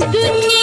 दुनिया